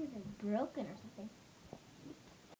he was broken or something.